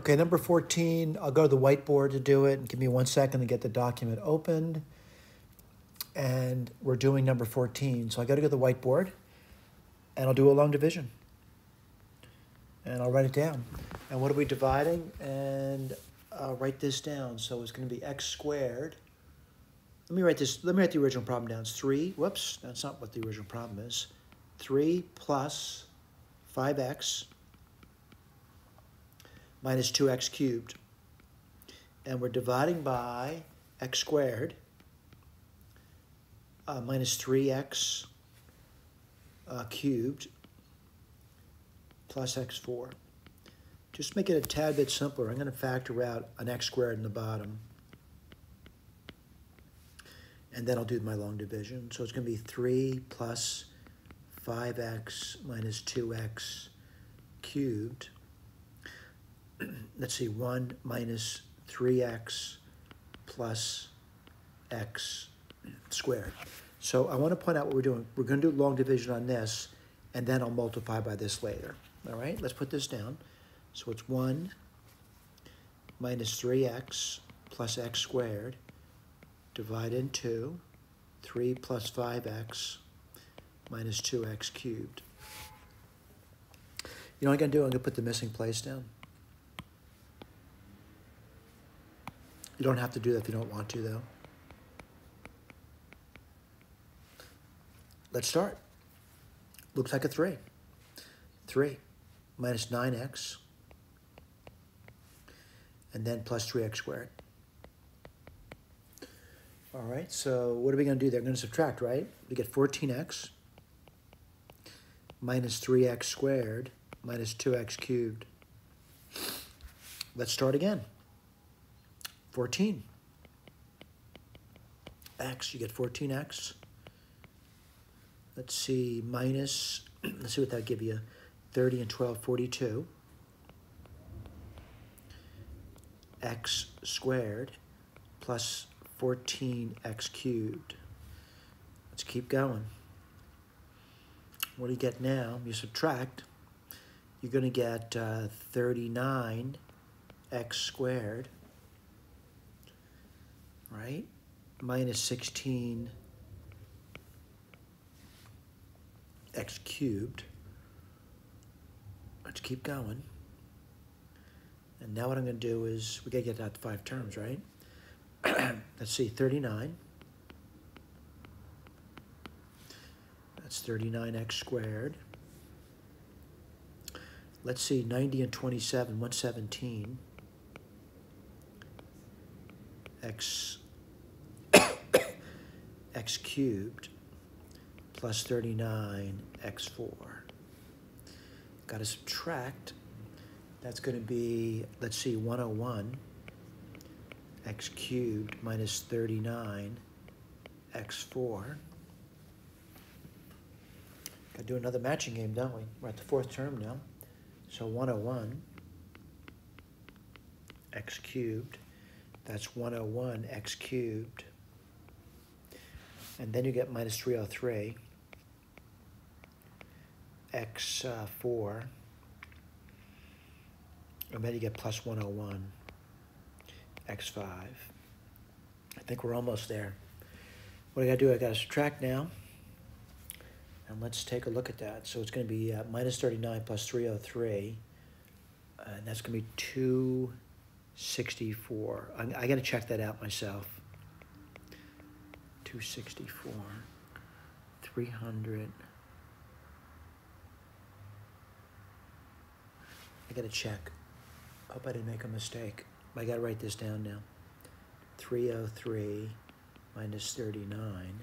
Okay, number 14, I'll go to the whiteboard to do it. Give me one second to get the document opened. And we're doing number 14. So I got to go to the whiteboard and I'll do a long division. And I'll write it down. And what are we dividing? And I'll write this down. So it's going to be x squared. Let me write this, let me write the original problem down. It's 3, whoops, that's not what the original problem is. 3 plus 5x minus 2x cubed. And we're dividing by x squared uh, minus 3x uh, cubed plus x4. Just make it a tad bit simpler. I'm going to factor out an x squared in the bottom. And then I'll do my long division. So it's going to be 3 plus 5x minus 2x cubed let's see, 1 minus 3x plus x squared. So I want to point out what we're doing. We're going to do long division on this, and then I'll multiply by this later. All right, let's put this down. So it's 1 minus 3x plus x squared divided into 3 plus 5x minus 2x cubed. You know what I'm going to do? I'm going to put the missing place down. You don't have to do that if you don't want to, though. Let's start. Looks like a 3. 3 minus 9x, and then plus 3x squared. All right, so what are we going to do there? We're going to subtract, right? We get 14x minus 3x squared minus 2x cubed. Let's start again. 14. X, you get 14x. Let's see, minus, let's see what that give you. 30 and 12, 42. x squared plus 14x cubed. Let's keep going. What do you get now? You subtract. You're going to get uh, 39x squared right? Minus 16 x cubed. Let's keep going. And now what I'm going to do is, we got to get that to five terms, right? Let's see, 39. That's 39x squared. Let's see, 90 and 27, 117. X x cubed plus 39 x4. Got to subtract. That's going to be, let's see, 101 x cubed minus 39 x4. Got to do another matching game, don't we? We're at the fourth term now. So 101 x cubed. That's 101 x cubed. And then you get minus 303 x4 and then you get plus 101 x5 I think we're almost there. What I gotta do I gotta subtract now. And let's take a look at that. So it's gonna be uh, minus 39 plus 303 and that's gonna be 264 I, I gotta check that out myself 264, 300. I gotta check. Hope I didn't make a mistake. I gotta write this down now. 303 minus 39.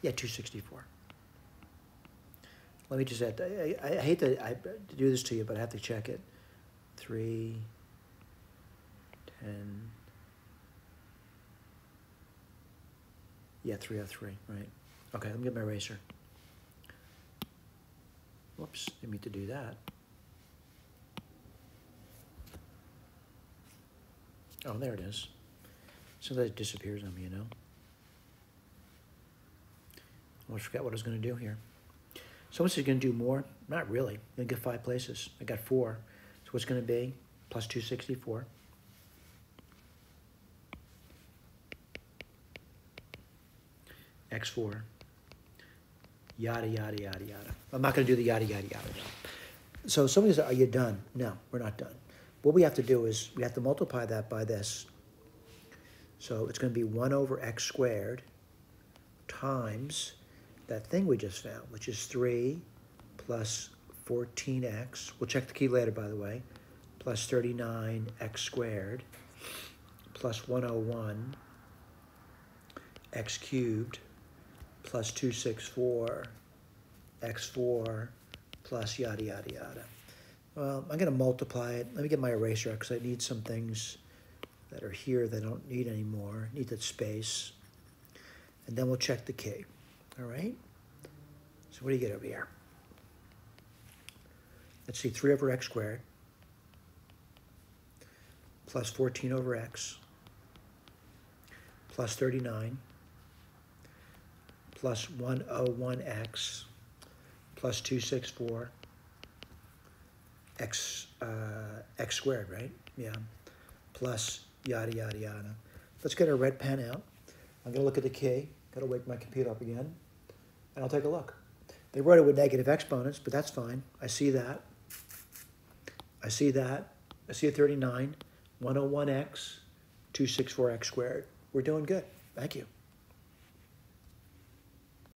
Yeah, 264. Let me just add, I, I, I hate to, I, to do this to you, but I have to check it. 3, 10, Yeah, 303, right. Okay, let me get my eraser. Whoops, didn't mean to do that. Oh, there it is. Sometimes it disappears on me, you know. I almost forgot what I was going to do here. So says you're going to do more. Not really. You're going to get five places. I got four. So it's going to be? Plus 264. X4. Yada, yada, yada, yada. I'm not going to do the yada, yada, yada. So somebody says, are you done? No, we're not done. What we have to do is we have to multiply that by this. So it's going to be 1 over x squared times that thing we just found, which is 3 plus 14x. We'll check the key later, by the way. Plus 39x squared plus 101 x cubed plus 264 x4 plus yada, yada, yada. Well, I'm going to multiply it. Let me get my eraser because I need some things that are here that I don't need anymore. Need that space. And then we'll check the key. All right? So what do you get over here? Let's see, 3 over x squared plus 14 over x plus 39 plus 101x plus 264 x uh, x squared, right? Yeah, plus yada yada yada. Let's get our red pen out. I'm gonna look at the key. Gotta wake my computer up again, and I'll take a look. They wrote it with negative exponents, but that's fine. I see that. I see that. I see a 39, 101x, 264x squared. We're doing good. Thank you.